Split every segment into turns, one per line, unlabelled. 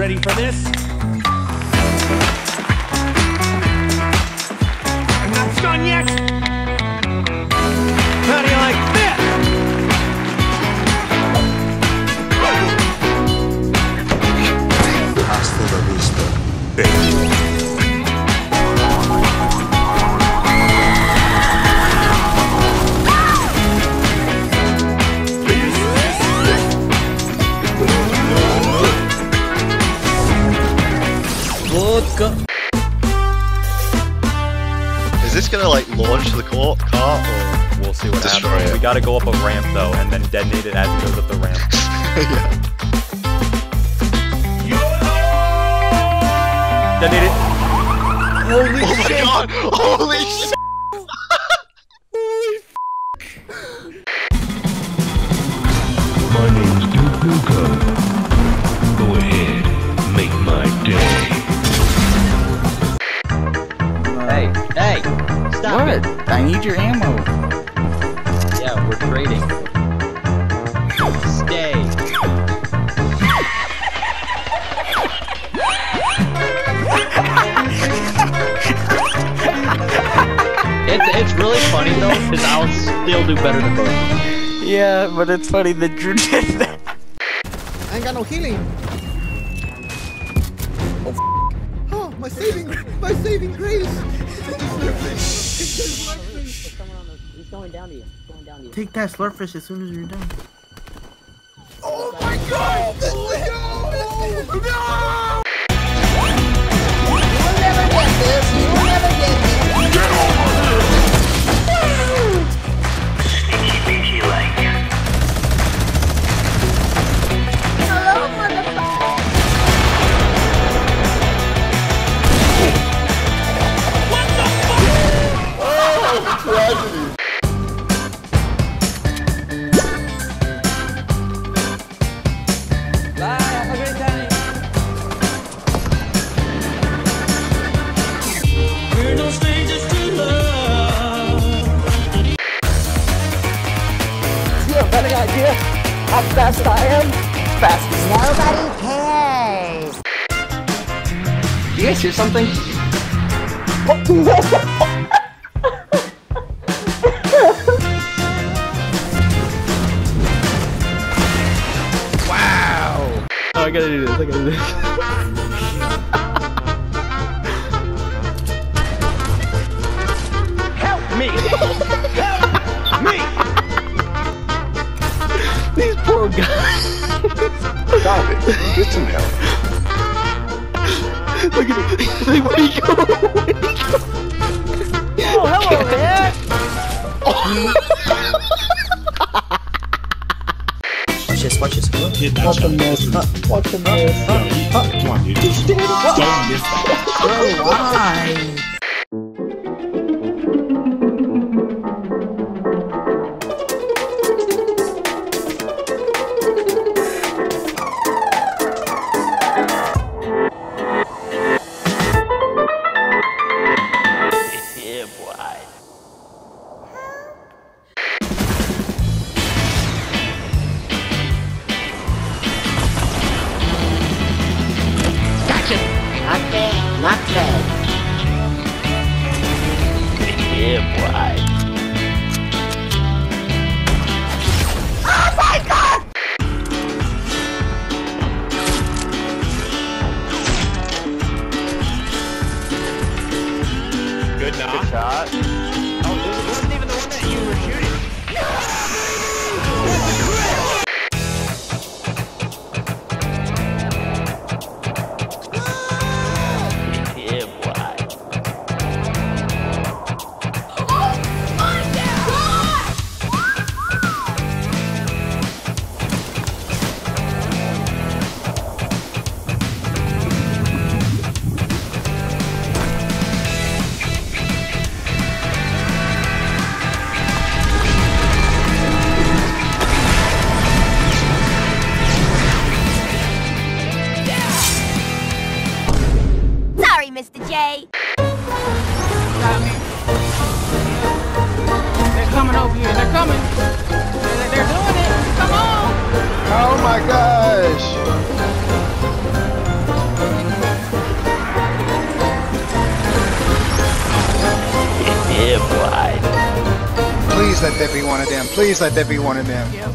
Ready for this? I'm not done yet.
The car, or?
We'll see what
Destroy
happens.
it.
We gotta go up a ramp though, and then detonate it as it goes up the ramp.
yeah.
Detonate it.
Oh my god! Holy
oh shit! Stop
What? I need your ammo.
Yeah, we're trading. Stay. it's it's really funny though, because I'll still do better than both.
Yeah, but it's funny that Drew did that.
I ain't got no healing. Take that Slurpfish as soon as you're done. Oh my god!
Why?
Please let that be one of them. Yep.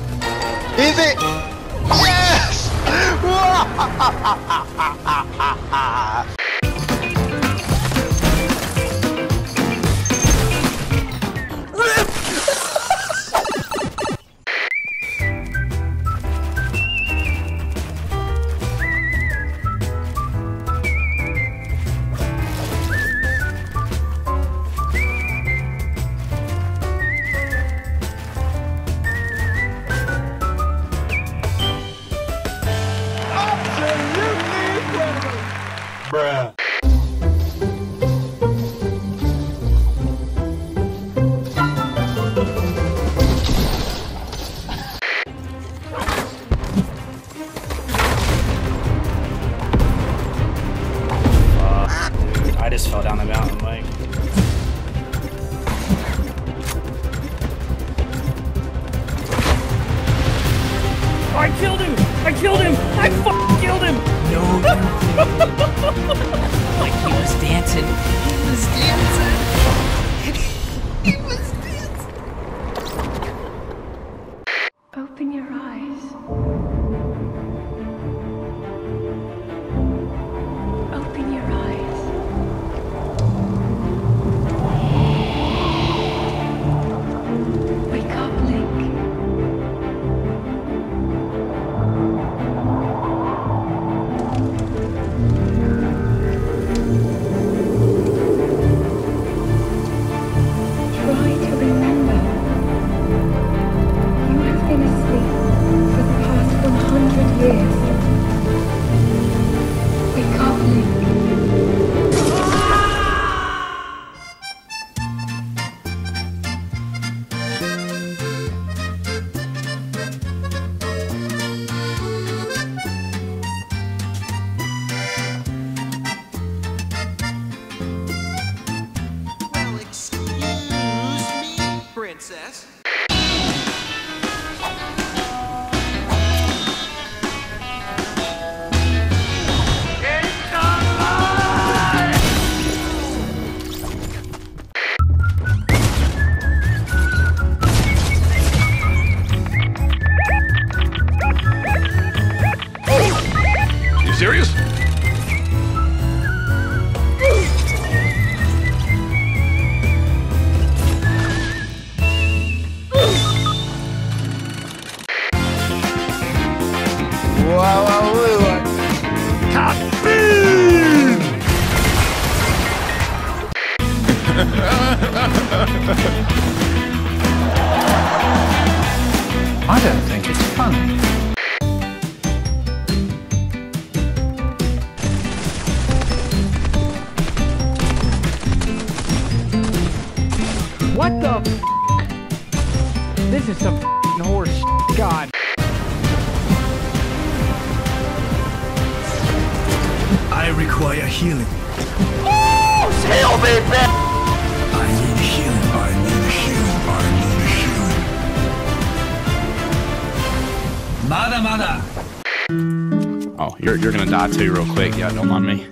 I
tell you
real quick. Yeah, don't mind me.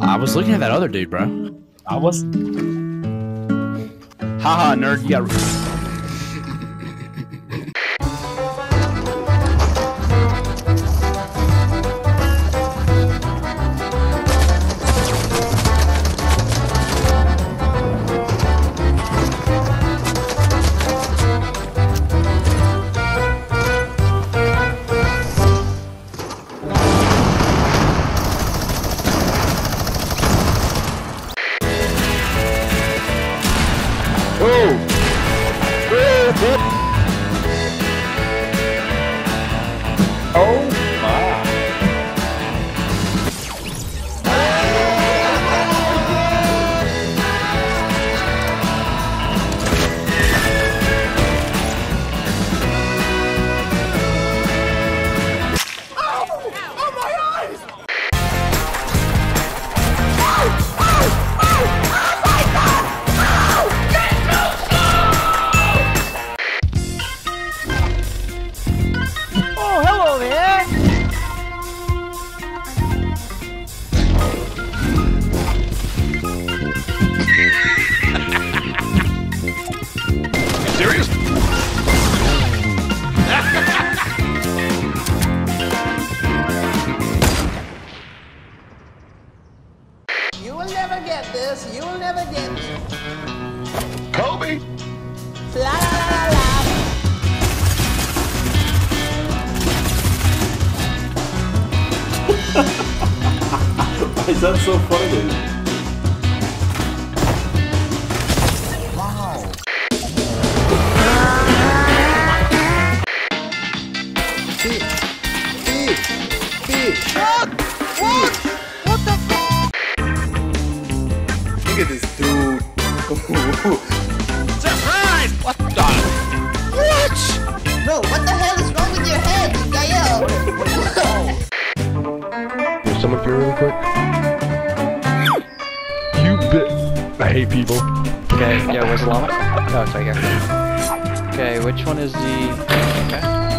I was looking at that other dude, bro.
I was.
Haha, nerd, you got.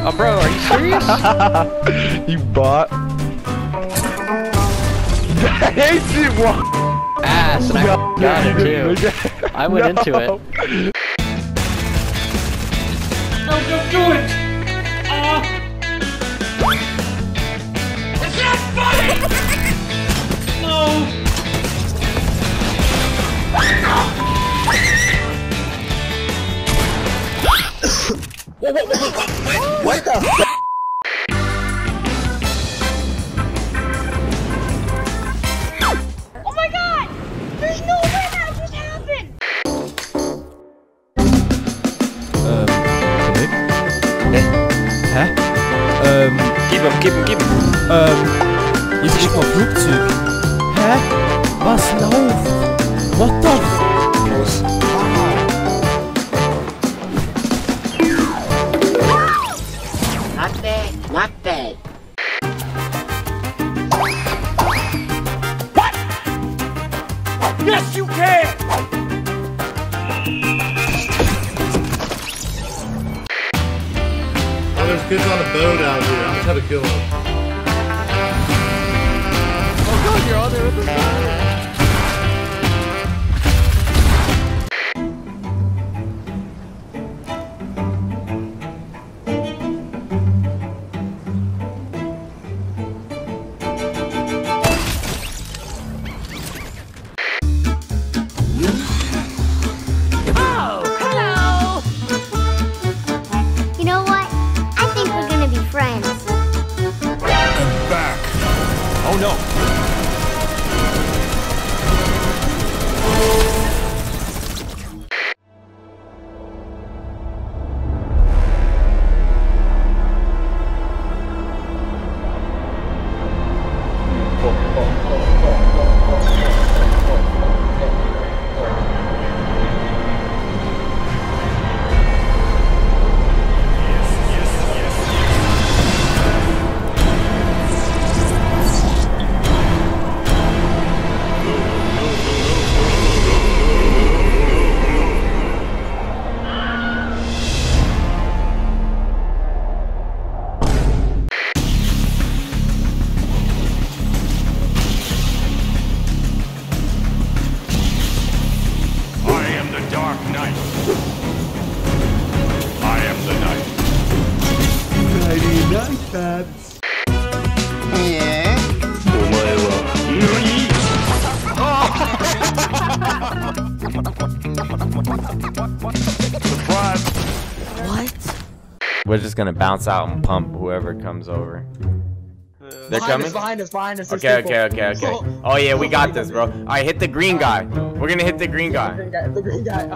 Oh,
bro,
are you serious?
you bought. I hate you. What?
Ass, and I got it too. I went into it.
No, don't do it! Yes, you can!
Oh, there's kids on a boat out here. I'm just how to kill them.
Oh god, you're on there with the
bounce out and pump whoever comes over. They're
behind
coming?
Us, behind us, behind us. there's
Okay, okay, okay, okay. Oh yeah, we got this, bro. Alright, hit the green guy. We're gonna hit the green guy.
The green guy.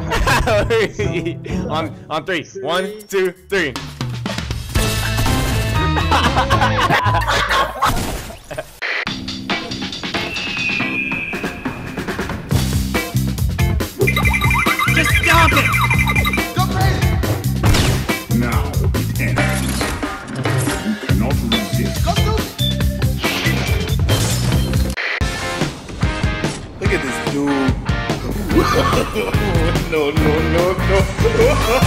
on on three. One, two, three.
Just stop it!
Uh -huh.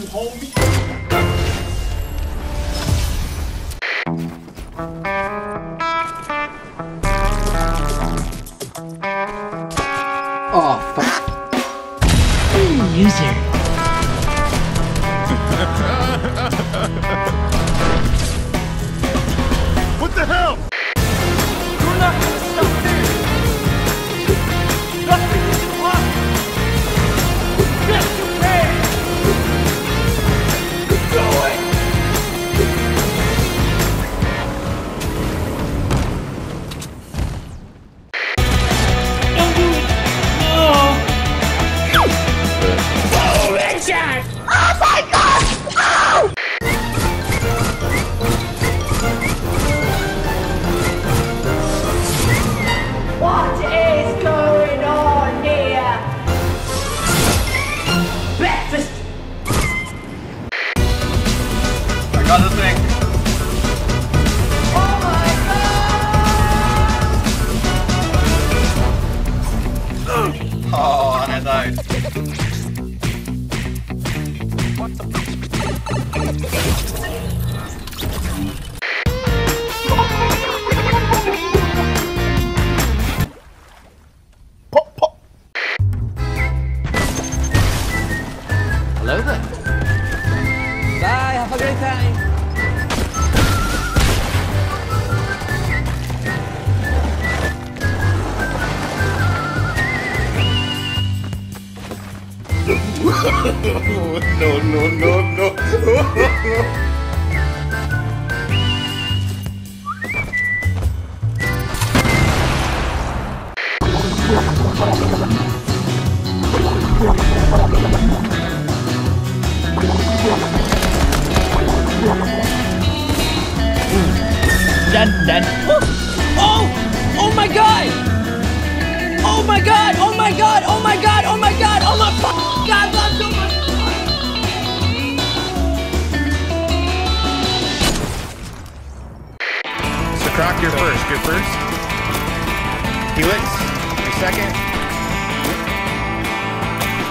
you,
homie. Your first. Helix, Your second.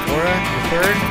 Laura, Your third.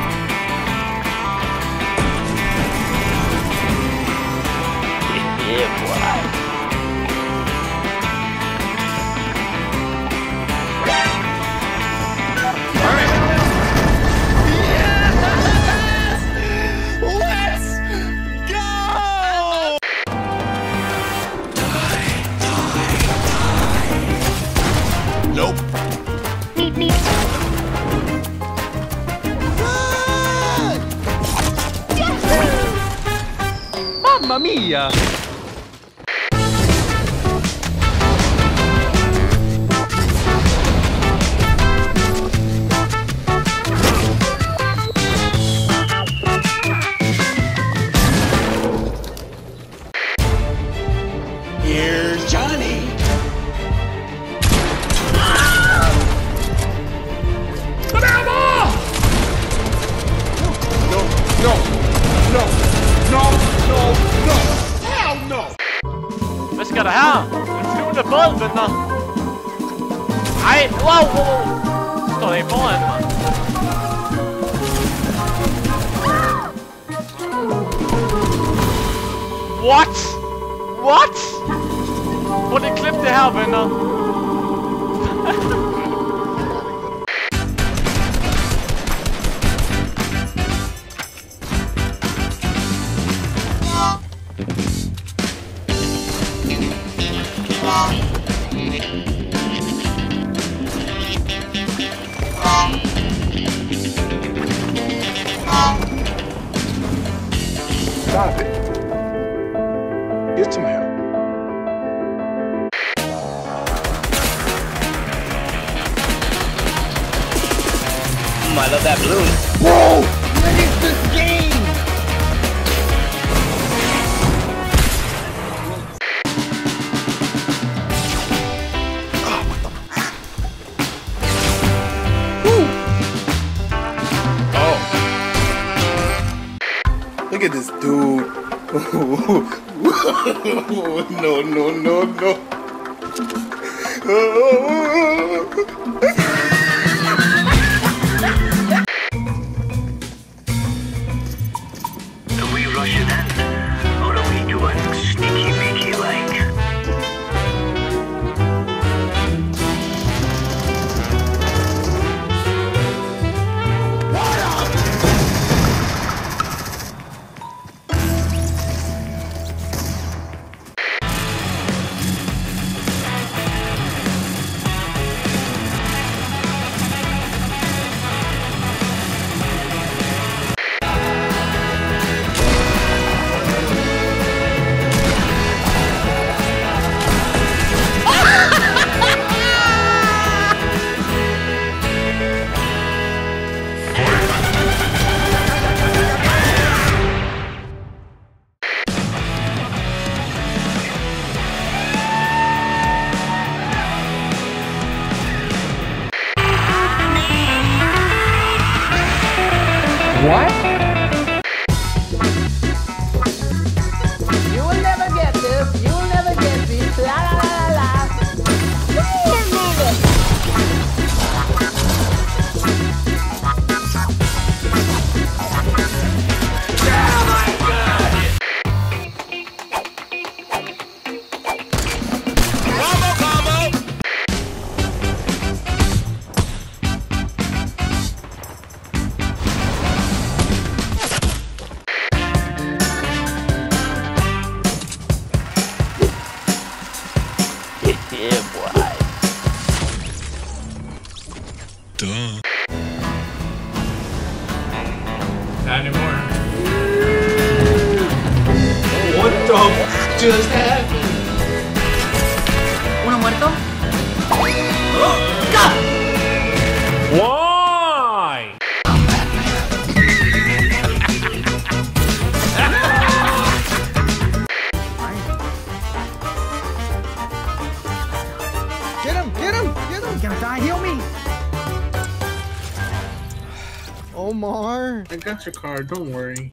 Mamma mia!
Flyvende båd. Ej, wow, wow, wow. Står der i foran mig. What? What? Prøv lige at klippe det her, venner.
Bro, what is this game? oh Look at this dude. no, no, no, no.
Not anymore.
What the f just happened?
¿Uno muerto?
Why?
Omar. I got your car, don't worry.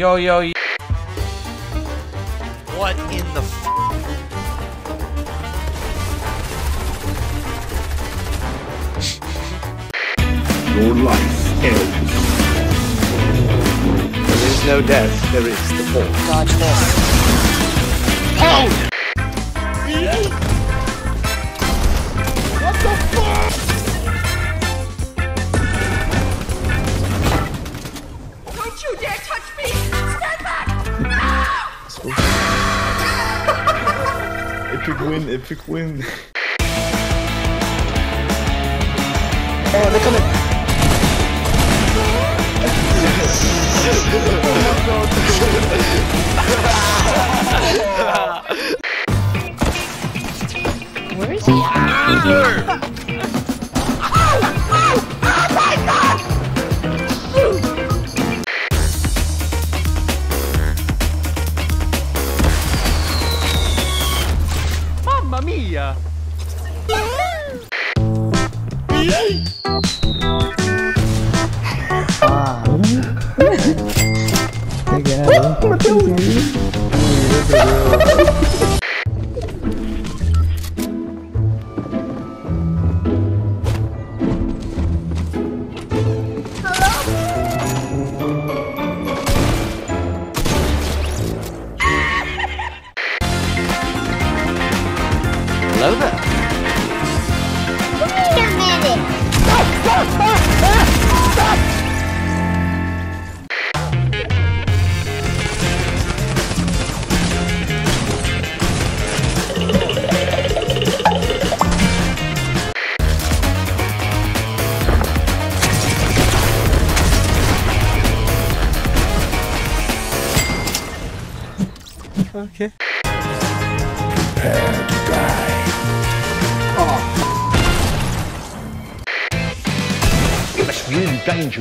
Yo, yo, yo.
What in the f
Your life ends.
There is no death, there is the fall.
Dodge this.
Oh! What the fuck?
Win, epic win.
Oh, they're coming.
Where is he?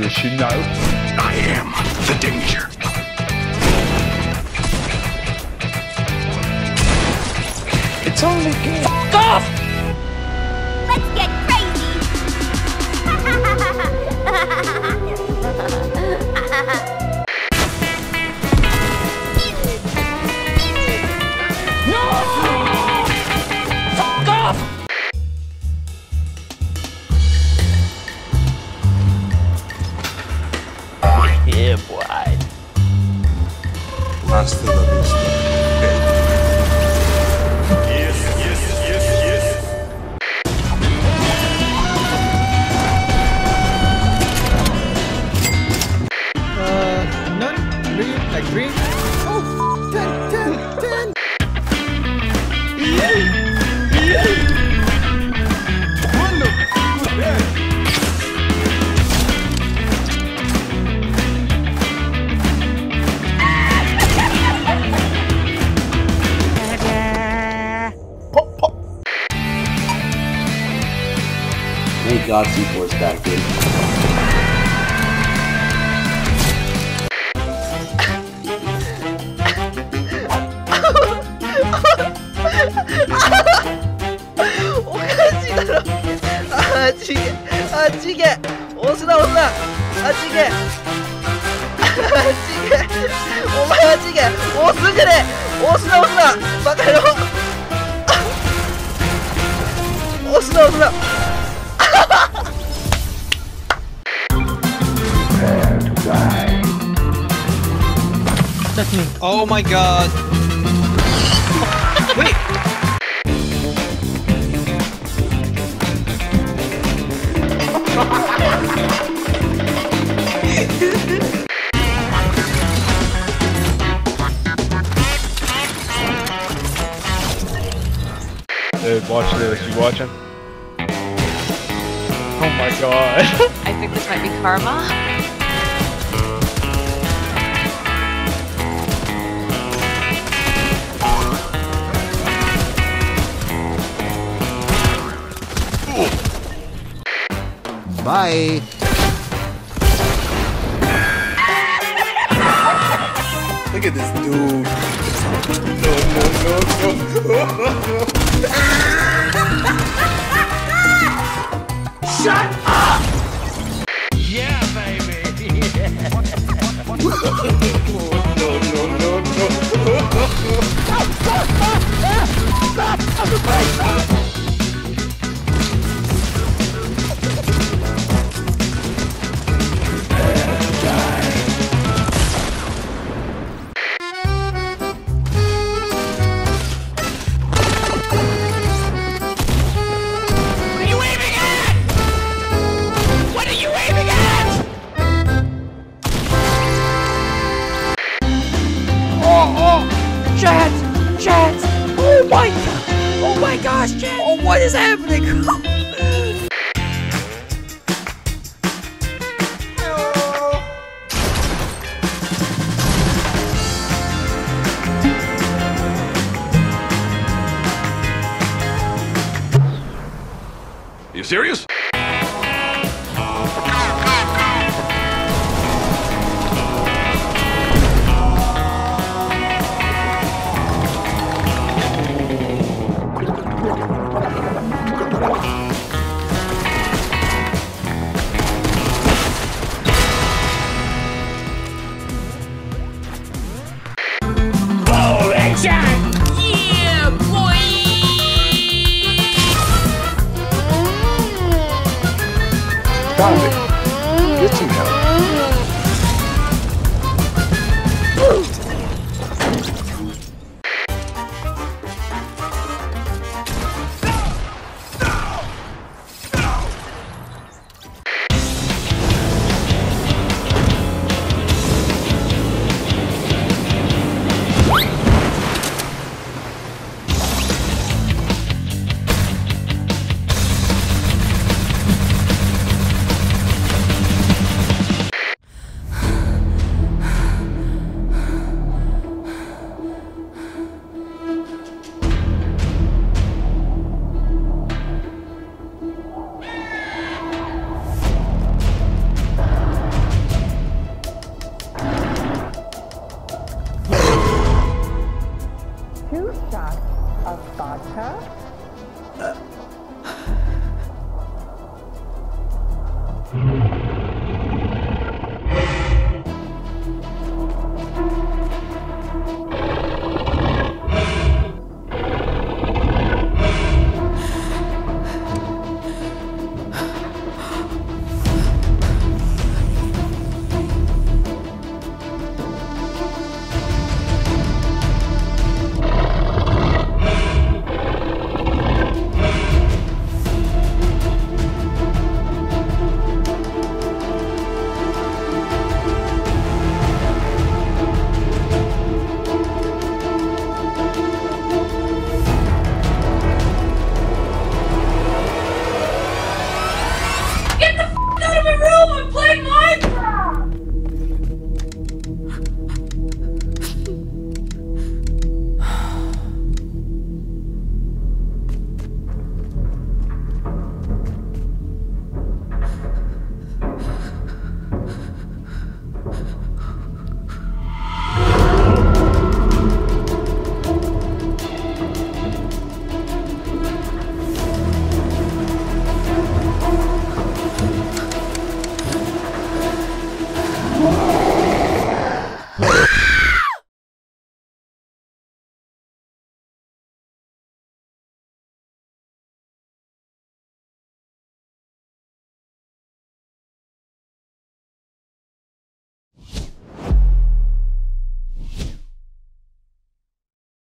Dangerous, you know.
I am the danger.
It's only game.
Fuck off! Let's get crazy.
Hasta la vista.
God C4's back, dude.
Ah, chicken! Ah, chicken! Osuna, osuna! Ah, chicken! Ah, chicken! お前はチゲ押すんじゃねえ押すな押すなバカ野郎押すな押すな
me.
Oh my god. Wait!
Dude, watch this. You watching? Oh my god.
I think this might be karma.
Bye.
Look at this dude. No, no, no, no.
Shut up!
Yeah, baby. no, no, no, no.
What are
serious?